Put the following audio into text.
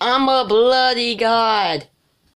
I'm a bloody god.